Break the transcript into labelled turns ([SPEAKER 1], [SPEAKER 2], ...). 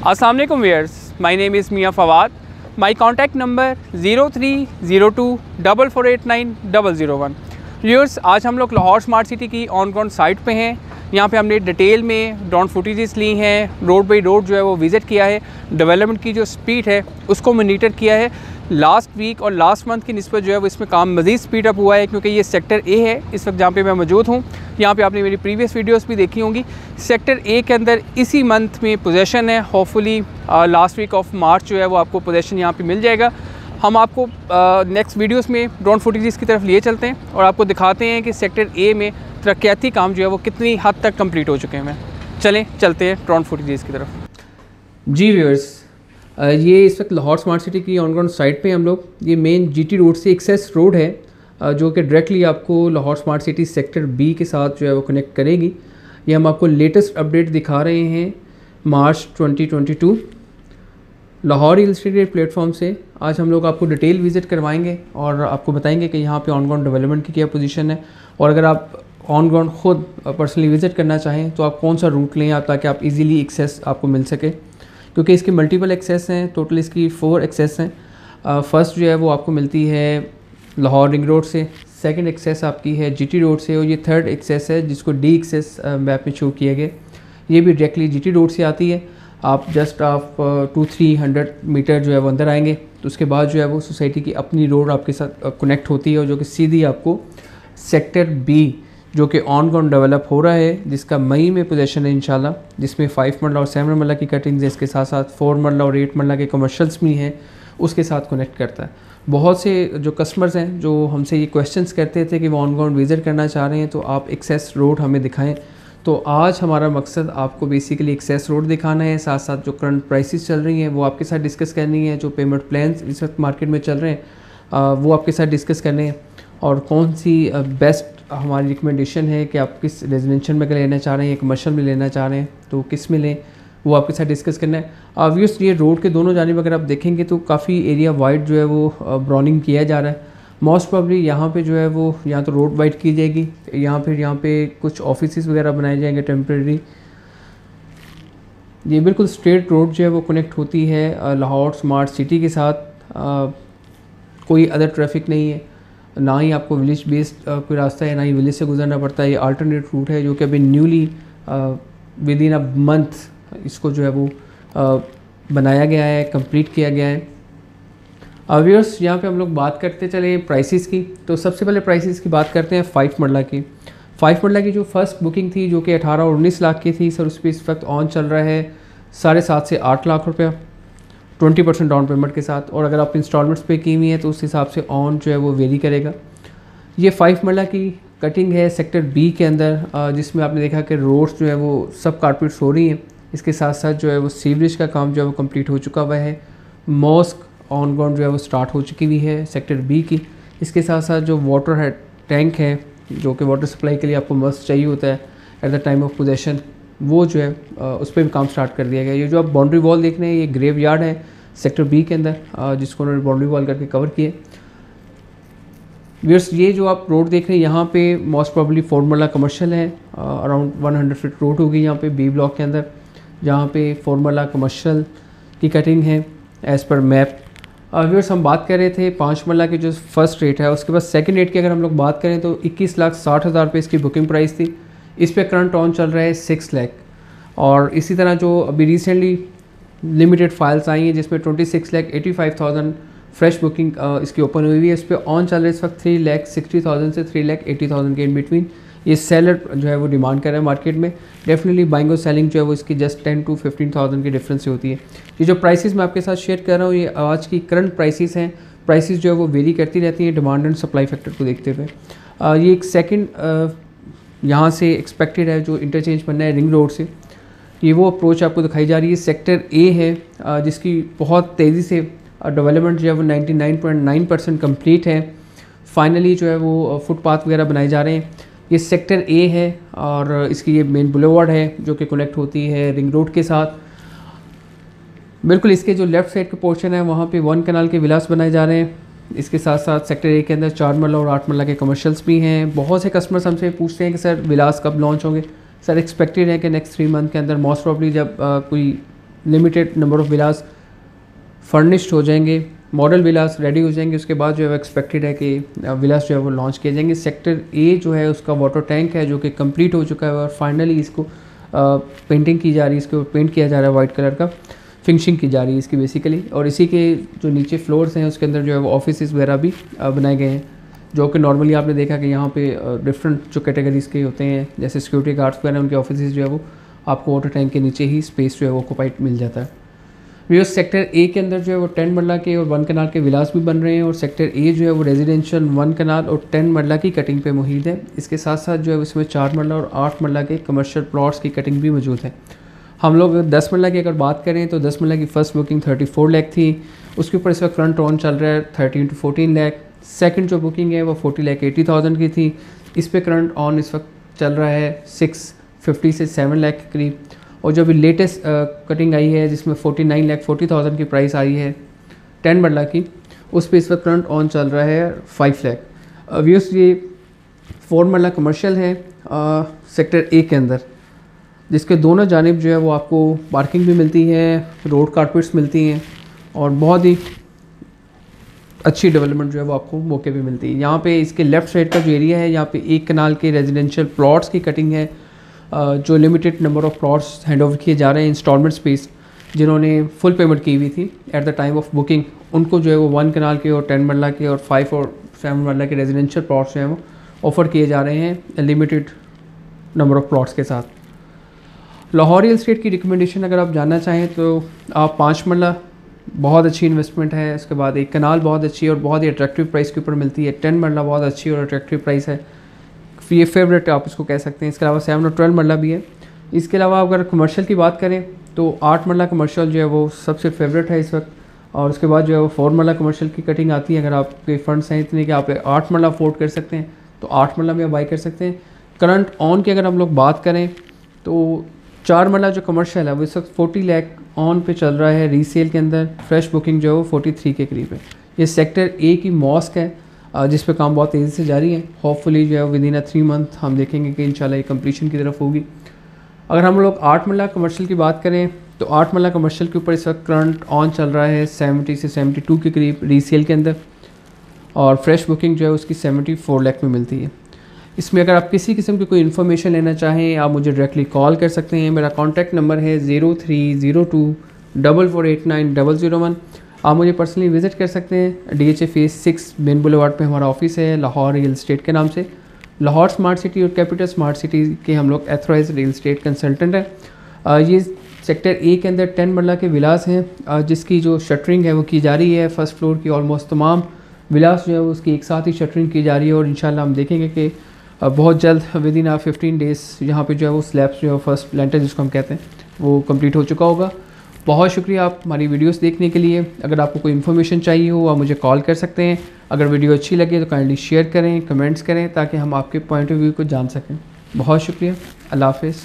[SPEAKER 1] Assalamu viewers my name is Mian Fawad my contact number zero three zero two double four eight nine double zero one viewers आज हम लोग Lahore smart city की on ground site पे हैं। यहाँ पे हमने डिटेल में ड्रोन फुटेजेस ली हैं। रोड बाई रोड जो है वो विज़िट किया है। डेवलपमेंट की जो स्पीड है, उसको मोनीटर किया है। लास्ट वीक और लास्ट मंथ की नस्बत जो है वो इसमें काम मज़ीद स्पीड अप हुआ है, क्योंकि ये सेक्टर ए है। इस वक्त जहाँ पे मैं मौजूद हूँ, यहाँ पे आपने मेरी प्रीवियस वीडियोस भी देखी होंगी। सेक्टर ए के अंदर इसी मंथ में पोजेशन है। Hopefully last week of March जो है वो आपको पोजेशन यहाँ पर मिल जाएगा। हम आपको नेक्स्ट वीडियोस में ड्रोन फुटेज की तरफ़ लिए चलते हैं और आपको दिखाते हैं कि सेक्टर ए में तरक्याती काम जो है वो कितनी हद तक कंप्लीट हो चुके हैं। चलें, चलते हैं ड्रोन फुटेज की तरफ़। जी व्यूअर्स ये इस वक्त लाहौर स्मार्ट सिटी की ऑन ग्राउंड साइट पे हम लोग। ये मेन जीटी रोड से एक्सेस रोड है जो कि डायरेक्टली आपको Lahore smart city sector B के साथ जो है वो कनेक्ट करेगी। ये हम आपको लेटेस्ट अपडेट दिखा रहे हैं March 2022 Lahore hill state platform से आज हम लोग आपको डिटेल विज़िट करवाएँगे और आपको बताएँगे कि यहाँ पे ऑन ग्राउंड डेवलपमेंट की क्या पोजीशन है। और अगर आप ऑन ग्राउंड खुद पर्सनली विज़िट करना चाहें तो आप कौन सा रूट लें आप ताकि आप इजीली एक्सेस आपको मिल सके। क्योंकि इसके मल्टीपल एक्सेस हैं टोटल इसकी फ़ोर एक्सेस हैं। फ़र्स्ट जो है वो आपको मिलती है लाहौर रिंग रोड से। सेकंड एक्सेस आपकी है जीटी रोड से और ये थर्ड एक्सेस है जिसको डी एक्सेस मैप में शो किया गया। ये भी डायरेक्टली जीटी रोड से आती है। आप जस्ट आप टू थ्री हंड्रेड मीटर जो है वो अंदर आएँगे। तो उसके बाद जो है वो सोसाइटी की अपनी रोड आपके साथ कनेक्ट होती है और जो कि सीधी आपको सेक्टर बी जो कि ऑन ग्राउंड डेवलप हो रहा है, जिसका मई में पोजेशन है इंशाल्लाह, जिसमें फाइव मरला और सेवन मरला की कटिंग्स है, इसके साथ साथ फोर मरला और एट मरला के कमर्शल्स भी हैं, उसके साथ कनेक्ट करता है। बहुत से जो कस्टमर्स हैं, जो हमसे ये क्वेश्चंस करते थे कि वो ऑन ग्राउंड विज़िट करना चाह रहे हैं तो आप एक्सेस रोड हमें दिखाएँ। तो आज हमारा मकसद आपको बेसिकली एक्सेस रोड दिखाना है साथ साथ जो करंट प्राइसेस चल रही हैं, वो आपके साथ डिस्कस करनी है, जो पेमेंट प्लान इस वक्त मार्केट में चल रहे हैं वो आपके साथ डिस्कस करने हैं। और कौन सी बेस्ट हमारी रिकमेंडेशन है कि आप किस रेजिडेंशियल में लेना चाह रहे हैं या कमर्शल में लेना चाह रहे हैं तो किसमें लें वो आपके साथ डिस्कस करना है। ऑब्वियस ये रोड के दोनों जानब अगर आप देखेंगे तो काफ़ी एरिया वाइड जो है वो ब्राउनिंग किया जा रहा है। मोस्ट प्रॉब्ली यहाँ पे जो है वो यहाँ तो रोड वाइड की जाएगी यहाँ फिर यहाँ पे कुछ ऑफ़िस वगैरह बनाए जाएँगे टेम्प्रेरी ये बिल्कुल स्ट्रेट रोड जो है वो कनेक्ट होती है लाहौर स्मार्ट सिटी के साथ। आ, कोई अदर ट्रैफ़िक नहीं है। ना ही आपको विलेज बेस्ड कोई रास्ता है ना ही विलेज से गुजरना पड़ता है ये अल्टरनेट रूट है जो कि अभी newly within a month इसको जो है वो uh, बनाया गया है कंप्लीट किया गया है। अवियर्स यहाँ पे हम लोग बात करते चले प्राइसेस की। तो सबसे पहले प्राइसेस की बात करते हैं फाइव मरला की। फाइव मरला की जो फ़र्स्ट बुकिंग थी जो कि अठारह और उन्नीस लाख की थी सर उस पर इस वक्त ऑन चल रहा है साढ़े सात से आठ लाख रुपया। ट्वेंटी परसेंट डाउन पेमेंट के साथ और अगर आप इंस्टॉलमेंट्स पे की हुई हैं तो उस हिसाब से ऑन जो है वो वेरी करेगा। ये फाइव मरला की कटिंग है सेक्टर बी के अंदर जिसमें आपने देखा कि रोड्स जो है वो सब कारपेट्स हो रही हैं। इसके साथ साथ जो है वो सीवरेज का काम जो है वो कंप्लीट हो चुका हुआ है। मॉस्क ऑन ग्राउंड जो है वो स्टार्ट हो चुकी हुई है सेक्टर बी की। इसके साथ साथ जो वाटर है, टैंक है, जो कि वाटर सप्लाई के लिए आपको मस्ट चाहिए होता है, at the time of possession. वो जो है उस पर भी काम स्टार्ट कर दिया गया। ये जो आप बाउंड्री वॉल देख रहे हैं, ये ग्रेव यार्ड है सेक्टर बी के अंदर जिसको उन्होंने बाउंड्री वॉल करके कवर किए व्यर्स ये जो आप रोड देख रहे हैं, यहाँ पे मोस्ट प्रॉब्ली फॉर्मूला कमर्शियल है अराउंड 100 फीट रोड होगी यहाँ पे बी ब्लॉक के अंदर। जहाँ पे फॉर्मूला कमर्शियल की कटिंग है एज़ पर मैप व्यूअर्स हम बात कर रहे थे पाँच मरला की जो फ़र्स्ट रेट है, उसके बाद सेकंड रेट की अगर हम लोग बात करें तो इक्कीस लाख साठ हज़ार रुपये इसकी बुकिंग प्राइस थी। इस पर करंट ऑन चल रहा है सिक्स लैख और इसी तरह जो अभी रिसेंटली लिमिटेड फाइल्स आई हैं जिसमें twenty six lakh eighty five thousand fresh booking इसकी ओपन हुई हुई है। इस पर ऑन चल रहा है इस वक्त थ्री लैख सिक्सटी थाउज़ेंड से थ्री लैख एटी थाउज़ेंड के इन बिटवीन ये सेलर जो है वो डिमांड कर रहे हैं मार्केट में। डेफिनेटली बाइंग और सेलिंग जो है वो इसकी just ten to fifteen thousand की डिफरेंस से होती है। ये जो प्राइसेस मैं आपके साथ शेयर कर रहा हूँ, ये आज की करंट प्राइसेस हैं। प्राइसेस जो है वो वेरी करती रहती हैं डिमांड एंड सप्लाई फैक्टर को देखते हुए। ये एक सेकेंड यहाँ से एक्सपेक्टेड है, जो इंटरचेंज बनना है रिंग रोड से। ये वो अप्रोच आपको दिखाई जा रही है। सेक्टर ए है जिसकी बहुत तेज़ी से डेवलपमेंट जो है वो 99.9 परसेंट कंप्लीट है। फाइनली जो है वो फुटपाथ वगैरह बनाए जा रहे हैं। ये सेक्टर ए है और इसकी ये मेन बुलेवार्ड है, जो कि कनेक्ट होती है रिंग रोड के साथ। बिल्कुल इसके जो लेफ़्ट साइड के पोर्शन है, वहाँ पे वन कनाल के विलास बनाए जा रहे हैं। इसके साथ साथ सेक्टर ए के अंदर चार मरला और आठ मरला के कमर्शियल्स भी हैं। बहुत से कस्टमर्स हमसे पूछते हैं कि सर विलास कब लॉन्च होंगे? सर एक्सपेक्टेड है कि नेक्स्ट थ्री मंथ के अंदर मोस्ट प्रॉब्ली जब आ, कोई limited number of villas furnished हो जाएँगे मॉडल विलास रेडी हो जाएँगे उसके बाद जो है वो एक्सपेक्टेड है कि विलास जो है वो लॉन्च किए जाएँगे। सेक्टर ए जो है उसका वाटर टैंक है जो कि कंप्लीट हो चुका है और फाइनली इसको पेंटिंग की जा रही है इसको पेंट किया जा रहा है वाइट कलर का। फिनिशिंग की जा रही है इसकी बेसिकली और इसी के जो नीचे फ्लोर्स हैं, उसके अंदर जो है वो ऑफ़िस वगैरह भी बनाए गए हैं, जो कि नॉर्मली आपने देखा कि यहाँ पे डिफरेंट जो कैटेगरीज के होते हैं, जैसे सिक्योरिटी गार्ड्स वगैरह, उनके ऑफ़िस जो है वो आपको वाटर टैंक के नीचे ही स्पेस जो है वो ऑक्यूपाइड मिल जाता है। वीओ सेक्टर ए के अंदर जो है वो टेन मरला के और वन कनाल के विलास भी बन रहे हैं, और सेक्टर ए जो है वो रेजिडेंशियल वन कनाल और टेन मरला की कटिंग पे मुहिद है। इसके साथ साथ जो है उसमें चार मरला और आठ मरला के कमर्शियल प्लॉट्स की कटिंग भी मौजूद है। हम लोग दस मरला की अगर बात करें तो दस मरला की first booking thirty four lakh थी। उसके ऊपर इस वक्त फ्रंट ऑन चल रहा है thirteen to fourteen lakh second जो बुकिंग है, वो फोर्टी लैख एटी थाउज़ेंड की थी। इस पर करंट ऑन इस वक्त चल रहा है सिक्स फिफ्टी से सेवन लैख के करीब। और जो अभी लेटेस्ट कटिंग आई है, जिसमें forty nine lakh forty thousand की प्राइस आई है टेन मरला की उस पर इस वक्त करंट ऑन चल रहा है फाइव लैख व्यूस ये फोर मरला कमर्शियल है सेक्टर ए के अंदर। जिसके दोनों जानब जो है वो आपको पार्किंग भी मिलती है रोड कारपेट्स मिलती हैं और बहुत ही अच्छी डेवलपमेंट जो है वो आपको मौके पे मिलती है। यहाँ पे इसके लेफ़्ट साइड का जो एरिया है, यहाँ पे एक कनाल के रेजिडेंशियल प्लॉट्स की कटिंग है जो limited number of plots hand over किए जा रहे हैं इंस्टॉलमेंट स्पेस जिन्होंने फुल पेमेंट की हुई थी at the time of booking उनको जो है वो वन कनाल के और टेन मरला के और फाइव और सेवन मरला के रेजिडेंशियल प्लॉट्स जो हैं वो ऑफ़र किए जा रहे हैं लिमिटेड नंबर ऑफ़ प्लॉट्स के साथ। लाहौर रियल स्टेट की रिकमेंडेशन अगर आप जानना चाहें तो आप पाँच मरला बहुत अच्छी इन्वेस्टमेंट है। उसके बाद एक कनाल बहुत अच्छी और बहुत ही अट्रैक्टिव प्राइस के ऊपर मिलती है। टेन मरला बहुत अच्छी और अट्रैक्टिव प्राइस है। ये फेवरेट आप इसको कह सकते हैं। इसके अलावा सेवन और ट्वेल्व मरला भी है। इसके अलावा अगर कमर्शियल की बात करें तो आठ मरला कमर्शियल जो है वो सबसे फेवरेट है इस वक्त। और उसके बाद जो है वो फोर मरला कमर्शियल की कटिंग आती है। अगर आपके फंड्स हैं इतने कि आप आठ मरला अफोर्ड कर सकते हैं तो आठ मरला में आप बाई कर सकते हैं। करंट ऑन की अगर हम लोग बात करें तो चार मरला जो कमर्शियल है, वो इस वक्त फोर्टी लैख ऑन पे चल रहा है रीसेल के अंदर। फ्रेश बुकिंग जो है वो फोर्टी थ्री के करीब है। ये सेक्टर ए की मॉस्क है जिस पे काम बहुत तेज़ी से जारी है। होपफुली जो है within a three month हम देखेंगे कि इंशाल्लाह ये कंप्लीशन की तरफ़ होगी। अगर हम लोग आठ मरला कमर्शियल की बात करें तो आठ मरला कमर्शियल के ऊपर इस वक्त करंट ऑन चल रहा है सेवेंटी से सेवेंटी टू के करीब रीसेल के अंदर। और फ्रेश बुकिंग जो है उसकी सेवेंटी फोर लैख में मिलती है। इसमें अगर आप किसी किस्म की कोई इन्फॉर्मेशन लेना चाहें, आप मुझे डायरेक्टली कॉल कर सकते हैं। मेरा कॉन्टैक्ट नंबर है zero three zero two double four eight nine double zero one आप मुझे पर्सनली विज़िट कर सकते हैं। D H A phase six main boulevard पे हमारा ऑफ़िस है, लाहौर रियल स्टेट के नाम से। लाहौर स्मार्ट सिटी और कैपिटल स्मार्ट सिटी के हम लोग एथोराइज रियल स्टेट कंसल्टेंट हैं। ये सेक्टर ए के अंदर टेन मरला के विलास हैं। जिसकी जो शटरिंग है वो की जा रही है। फ़र्स्ट फ्लोर की ऑलमोस्ट तमाम विलास जो है उसकी एक साथ ही शटरिंग की जा रही है और इंशाल्लाह हम देखेंगे कि बहुत जल्द विद इन फिफ्टीन डेज़ यहाँ पे जो है वो स्लैब्स जो है फ़र्स्ट लेंटर जिसको हम कहते हैं, वो कंप्लीट हो चुका होगा। बहुत शुक्रिया आप हमारी वीडियोस देखने के लिए। अगर आपको कोई इन्फॉर्मेशन चाहिए हो, आप मुझे कॉल कर सकते हैं। अगर वीडियो अच्छी लगे तो काइंडली शेयर करें कमेंट्स करें, ताकि हम आपके पॉइंट ऑफ़ व्यू को जान सकें। बहुत शुक्रिया। अल्लाह हाफिज़।